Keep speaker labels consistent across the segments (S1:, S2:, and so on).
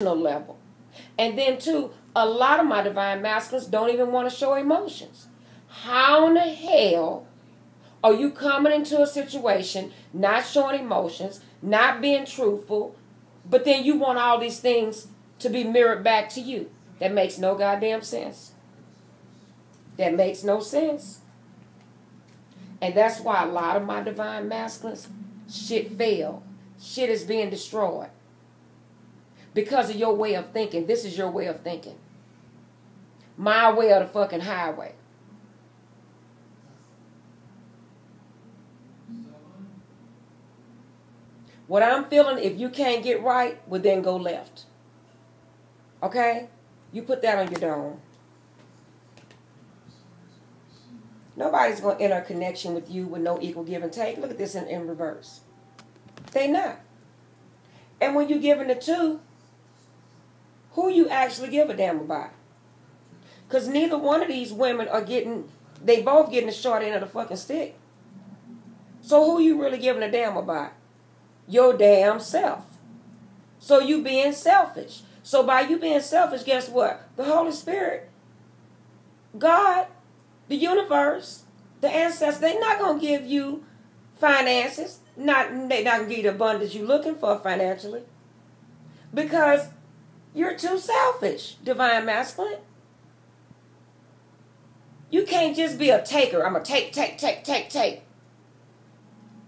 S1: level. And then, too, a lot of my divine masculines don't even want to show emotions. How in the hell are you coming into a situation not showing emotions, not being truthful, but then you want all these things to be mirrored back to you? That makes no goddamn sense. That makes no sense. And that's why a lot of my divine masculines, shit fail. Shit is being destroyed. Because of your way of thinking. This is your way of thinking. My way of the fucking highway. What I'm feeling, if you can't get right, well then go left. Okay? You put that on your dome. Nobody's going to enter a connection with you with no equal give and take. Look at this in, in reverse. They not. And when you giving the two, who you actually give a damn about? Because neither one of these women are getting, they both getting the short end of the fucking stick. So who you really giving a damn about? Your damn self. So you being selfish. So by you being selfish, guess what? The Holy Spirit, God, the universe, the ancestors, they're not gonna give you finances. Not they're not gonna give you the abundance you're looking for financially. Because you're too selfish, divine masculine. You can't just be a taker. I'm a take, take, take, take, take.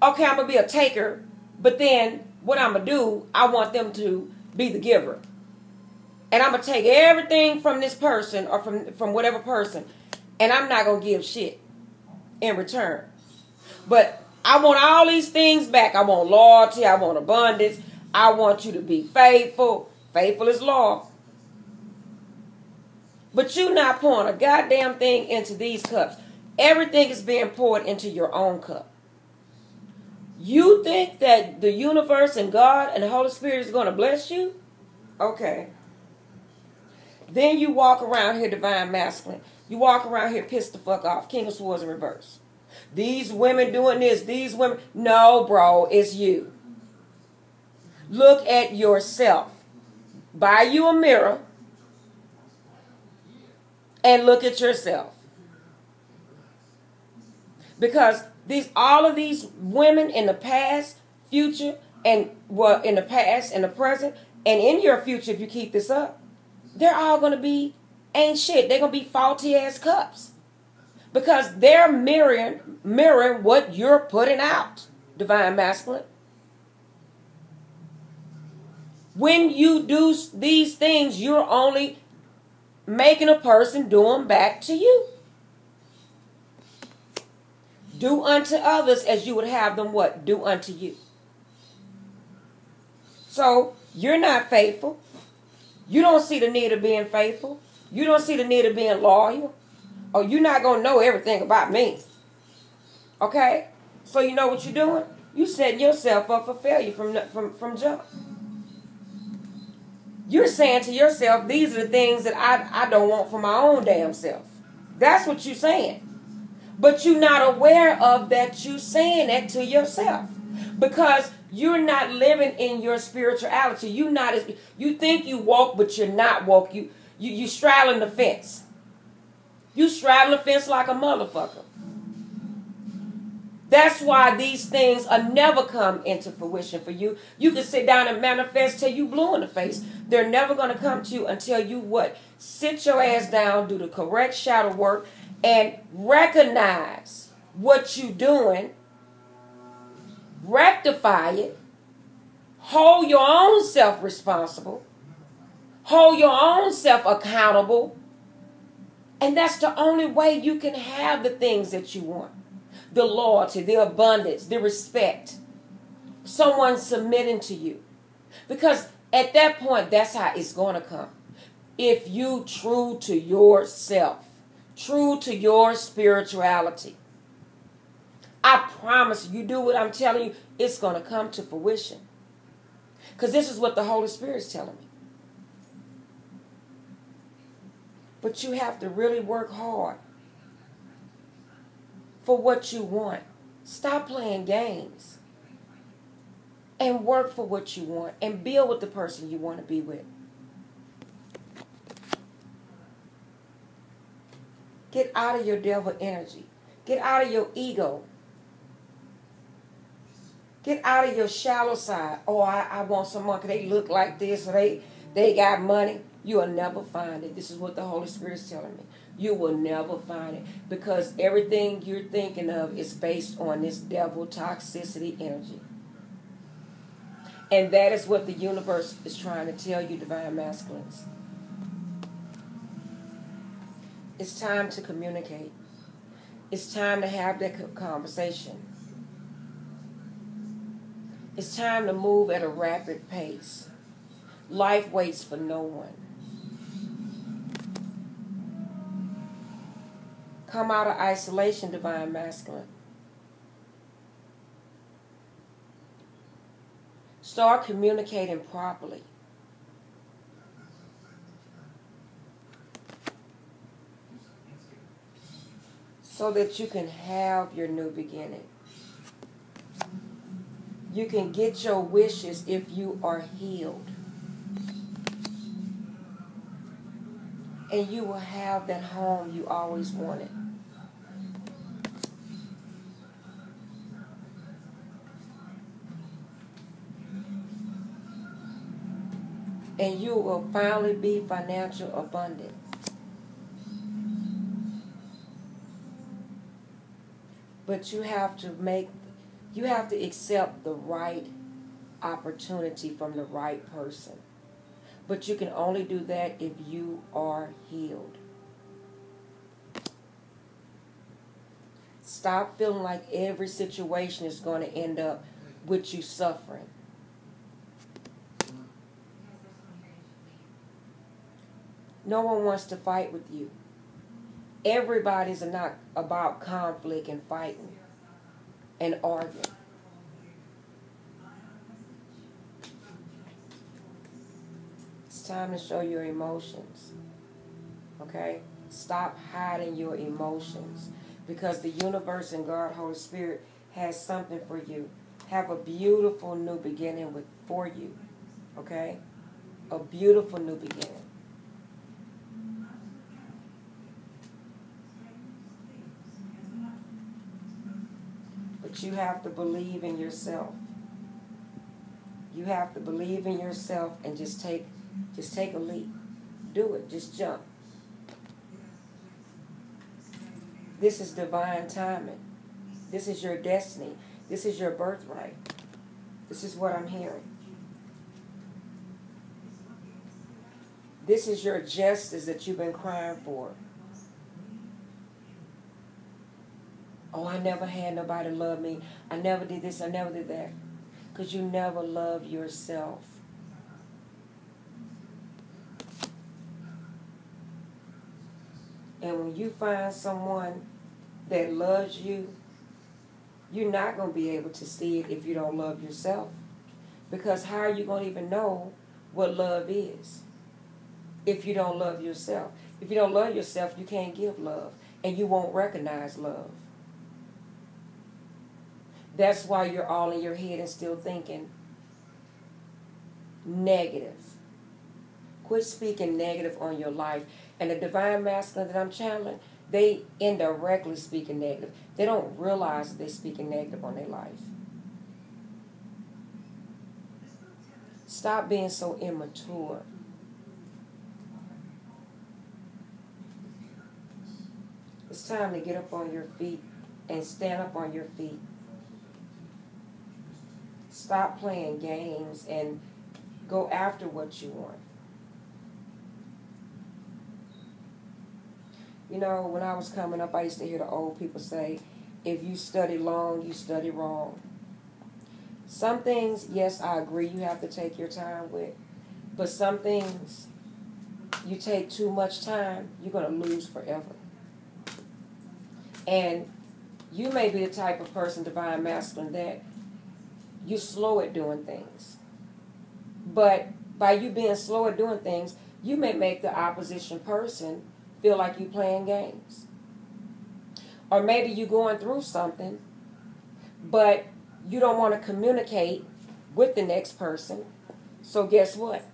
S1: Okay, I'm gonna be a taker, but then what I'm gonna do, I want them to be the giver. And I'm gonna take everything from this person or from from whatever person, and I'm not gonna give shit in return. But I want all these things back. I want loyalty. I want abundance. I want you to be faithful. Faithful is law. But you not pouring a goddamn thing into these cups. Everything is being poured into your own cup. You think that the universe and God and the Holy Spirit is going to bless you? Okay. Then you walk around here divine masculine. You walk around here pissed the fuck off. King of Swords in reverse. These women doing this, these women. No, bro, it's you. Look at yourself. Buy you a mirror and look at yourself. Because these all of these women in the past, future, and well, in the past, in the present, and in your future, if you keep this up, they're all gonna be ain't shit. They're gonna be faulty ass cups. Because they're mirroring mirroring what you're putting out, divine masculine. When you do these things, you're only making a person do them back to you. Do unto others as you would have them what? Do unto you. So you're not faithful. You don't see the need of being faithful. You don't see the need of being loyal. Or you're not going to know everything about me. Okay? So you know what you're doing? You setting yourself up for failure from, from, from jump. You're saying to yourself, these are the things that I, I don't want for my own damn self. That's what you're saying. But you're not aware of that you're saying that to yourself. Because you're not living in your spirituality. You not as you think you walk, but you're not walk. You you you straddling the fence. You straddling the fence like a motherfucker. That's why these things are never come into fruition for you. You can sit down and manifest till you blue in the face. They're never going to come to you until you what? Sit your ass down, do the correct shadow work, and recognize what you're doing, rectify it, hold your own self responsible, hold your own self accountable, and that's the only way you can have the things that you want the loyalty, the abundance, the respect. Someone submitting to you. Because at that point, that's how it's going to come. If you true to yourself, true to your spirituality. I promise you, do what I'm telling you, it's going to come to fruition. Because this is what the Holy Spirit is telling me. But you have to really work hard for what you want. Stop playing games and work for what you want and build with the person you want to be with. Get out of your devil energy. Get out of your ego. Get out of your shallow side. Oh, I, I want someone because they look like this. Or they they got money. You'll never find it. This is what the Holy Spirit is telling me. You will never find it because everything you're thinking of is based on this devil toxicity energy. And that is what the universe is trying to tell you, divine masculines. It's time to communicate. It's time to have that conversation. It's time to move at a rapid pace. Life waits for no one. Come out of isolation, divine masculine. Start communicating properly. so that you can have your new beginning. You can get your wishes if you are healed. And you will have that home you always wanted. And you will finally be financial abundant. but you have to make you have to accept the right opportunity from the right person. But you can only do that if you are healed. Stop feeling like every situation is going to end up with you suffering no one wants to fight with you everybody's not about conflict and fighting and arguing. It's time to show your emotions. Okay? Stop hiding your emotions because the universe and God, Holy Spirit, has something for you. Have a beautiful new beginning with for you. Okay? A beautiful new beginning. You have to believe in yourself. You have to believe in yourself and just take just take a leap. Do it. Just jump. This is divine timing. This is your destiny. This is your birthright. This is what I'm hearing. This is your justice that you've been crying for. Oh, I never had nobody love me. I never did this. I never did that. Because you never love yourself. And when you find someone that loves you, you're not going to be able to see it if you don't love yourself. Because how are you going to even know what love is if you don't love yourself? If you don't love yourself, you can't give love and you won't recognize love. That's why you're all in your head and still thinking negative. Quit speaking negative on your life. And the divine masculine that I'm channeling, they indirectly speaking negative. They don't realize they're speaking negative on their life. Stop being so immature. It's time to get up on your feet and stand up on your feet Stop playing games and go after what you want. You know, when I was coming up, I used to hear the old people say, if you study long, you study wrong. Some things, yes, I agree, you have to take your time with. But some things, you take too much time, you're going to lose forever. And you may be the type of person, divine masculine, that you're slow at doing things. But by you being slow at doing things, you may make the opposition person feel like you're playing games. Or maybe you're going through something, but you don't want to communicate with the next person. So guess what?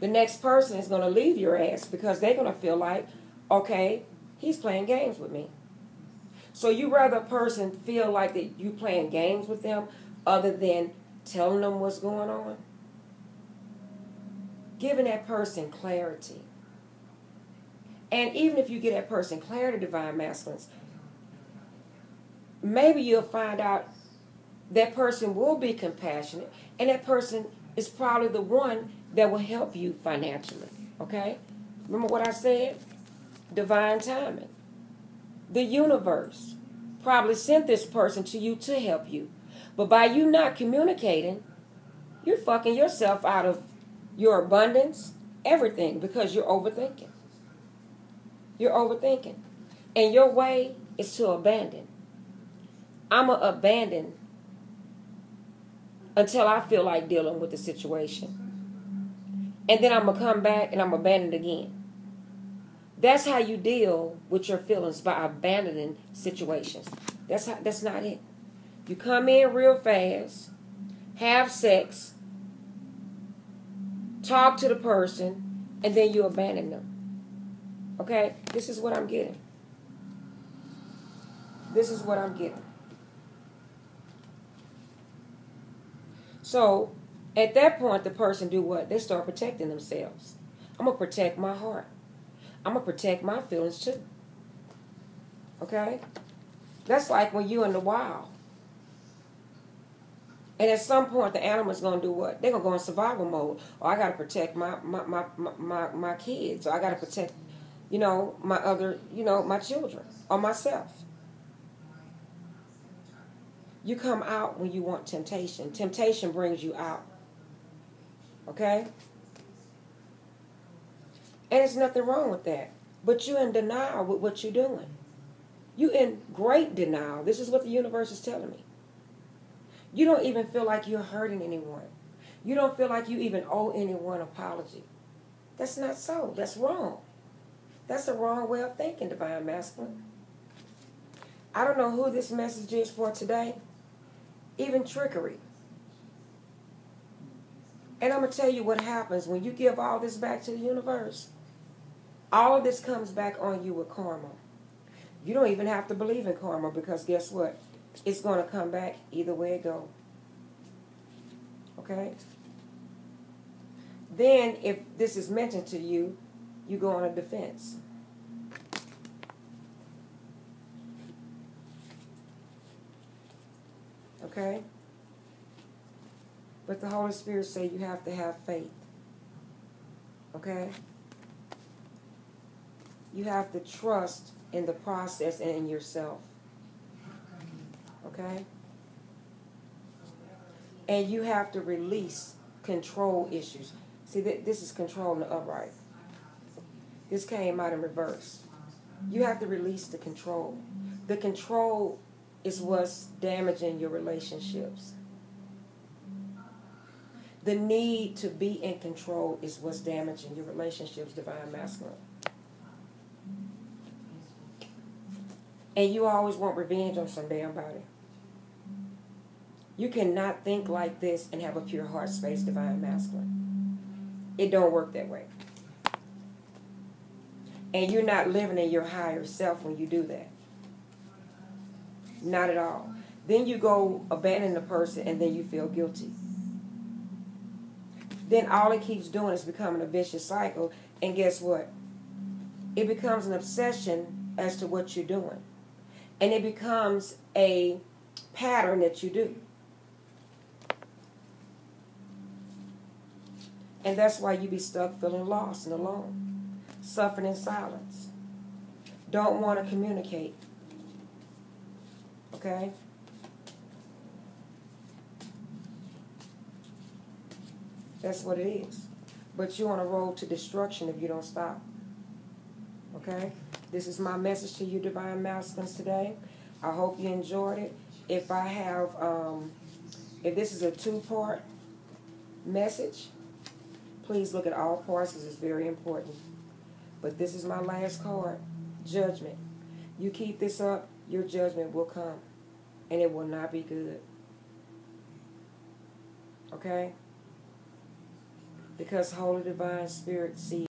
S1: The next person is going to leave your ass because they're going to feel like, okay, He's playing games with me. So you rather a person feel like that you playing games with them other than telling them what's going on? Giving that person clarity. And even if you get that person clarity, divine masculines, maybe you'll find out that person will be compassionate and that person is probably the one that will help you financially. Okay? Remember what I said? Divine timing. The universe probably sent this person to you to help you. But by you not communicating, you're fucking yourself out of your abundance, everything, because you're overthinking. You're overthinking. And your way is to abandon. I'm going to abandon until I feel like dealing with the situation. And then I'm going to come back and I'm going to abandon it again. That's how you deal with your feelings by abandoning situations. That's how, that's not it. You come in real fast, have sex, talk to the person, and then you abandon them. Okay? This is what I'm getting. This is what I'm getting. So, at that point, the person do what? They start protecting themselves. I'm going to protect my heart. I'm going to protect my feelings too. Okay? That's like when you're in the wild. And at some point, the animal's going to do what? They're going to go in survival mode. Or oh, I got to protect my, my, my, my, my kids. Or I got to protect, you know, my other, you know, my children. Or myself. You come out when you want temptation. Temptation brings you out. Okay? And there's nothing wrong with that. But you're in denial with what you're doing. You're in great denial. This is what the universe is telling me. You don't even feel like you're hurting anyone. You don't feel like you even owe anyone apology. That's not so. That's wrong. That's the wrong way of thinking, Divine Masculine. I don't know who this message is for today. Even trickery. And I'm going to tell you what happens when you give all this back to the universe. All of this comes back on you with karma. You don't even have to believe in karma because guess what? It's going to come back either way it go. Okay? Then, if this is mentioned to you, you go on a defense. Okay? But the Holy Spirit say you have to have faith. Okay? You have to trust in the process and in yourself. Okay? And you have to release control issues. See, this is control in the upright. This came out in reverse. You have to release the control. The control is what's damaging your relationships. The need to be in control is what's damaging your relationships, divine masculine. And you always want revenge on some damn body. You cannot think like this and have a pure heart space, divine masculine. It don't work that way. And you're not living in your higher self when you do that. Not at all. Then you go abandon the person and then you feel guilty. Then all it keeps doing is becoming a vicious cycle. And guess what? It becomes an obsession as to what you're doing. And it becomes a pattern that you do. And that's why you be stuck feeling lost and alone, suffering in silence. Don't want to communicate. Okay? That's what it is. But you're on a road to destruction if you don't stop. Okay? This is my message to you, Divine Masculines, today. I hope you enjoyed it. If I have, um, if this is a two-part message, Please look at all parts because it's very important. But this is my last card judgment. You keep this up, your judgment will come. And it will not be good. Okay? Because Holy Divine Spirit sees.